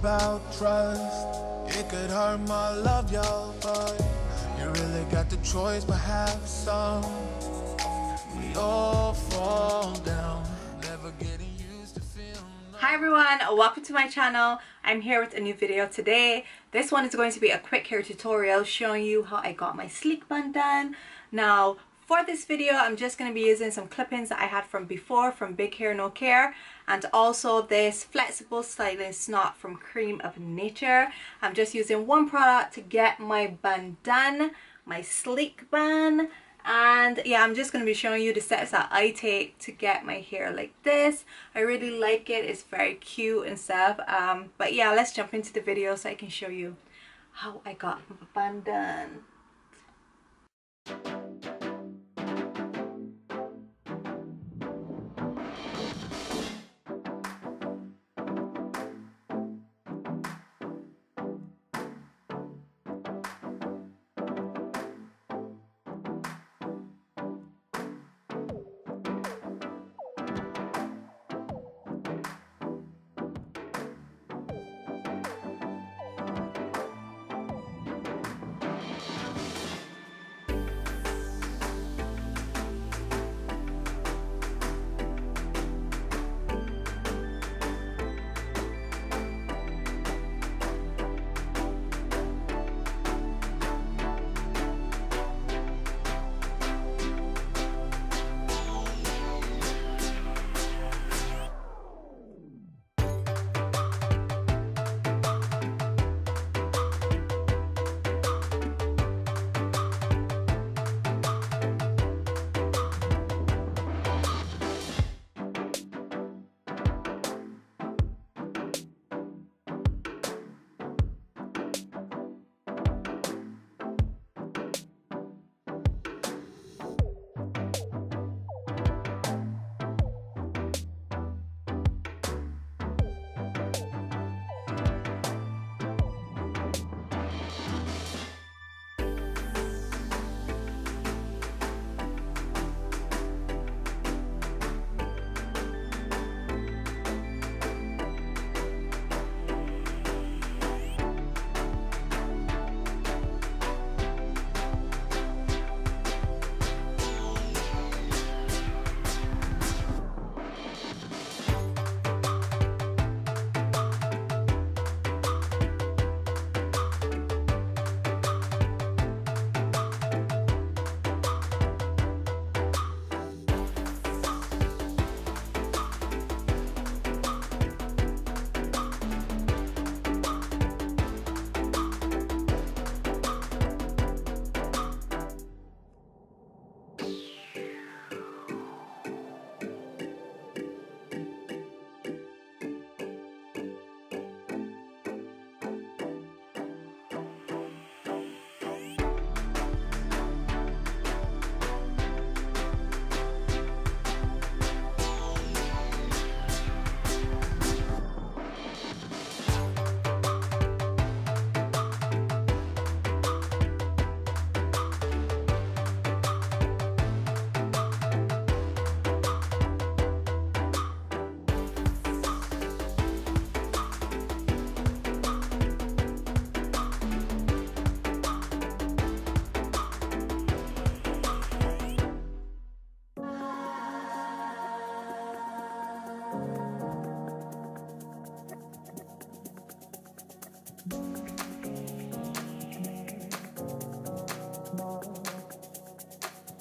about trust? It could hurt my love, y'all, but you really got the choice, but have some. We all fall down, never getting used to feeling. Hi everyone, welcome to my channel. I'm here with a new video today. This one is going to be a quick hair tutorial showing you how I got my sleek bun done. Now, for this video, I'm just going to be using some clip-ins that I had from before from Big Hair No Care and also this flexible styling snot from Crème of Nature. I'm just using one product to get my bun done, my sleek bun and yeah i'm just going to be showing you the steps that i take to get my hair like this i really like it it's very cute and stuff um, but yeah let's jump into the video so i can show you how i got my bun done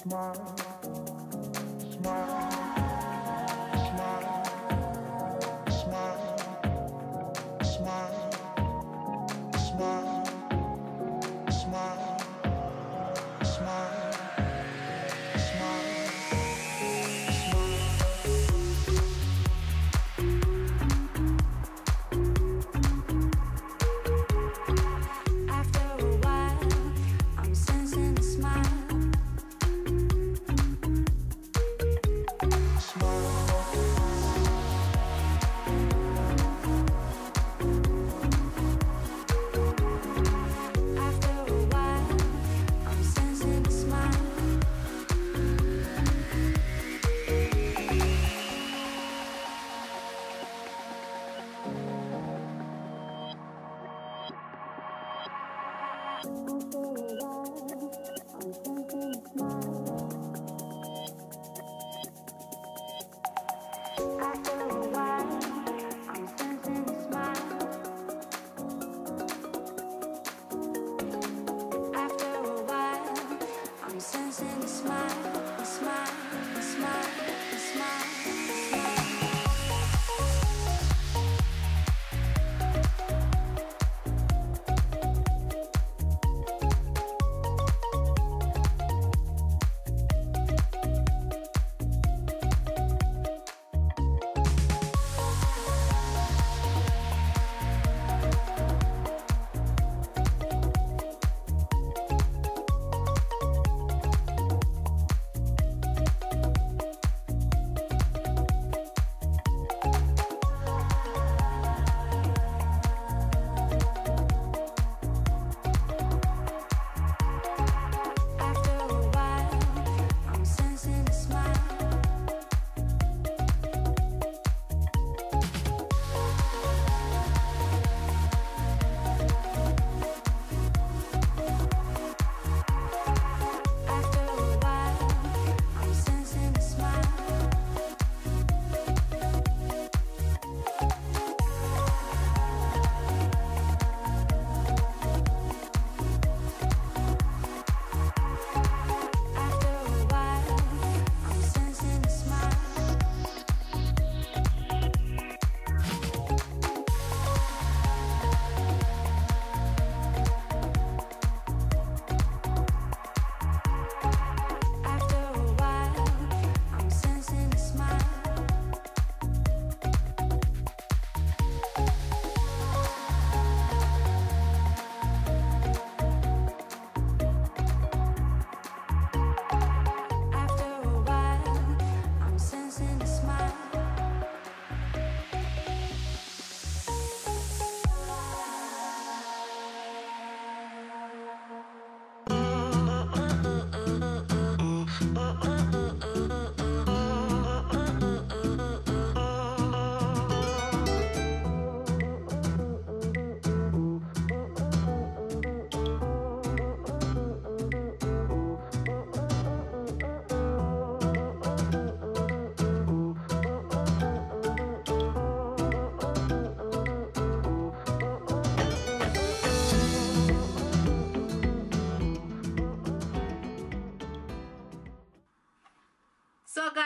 smile, So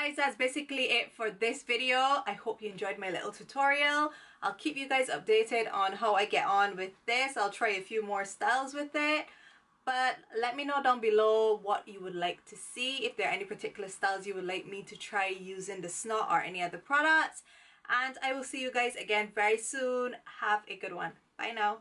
guys, that's basically it for this video. I hope you enjoyed my little tutorial. I'll keep you guys updated on how I get on with this. I'll try a few more styles with it. But let me know down below what you would like to see. If there are any particular styles you would like me to try using the Snot or any other products. And I will see you guys again very soon. Have a good one. Bye now.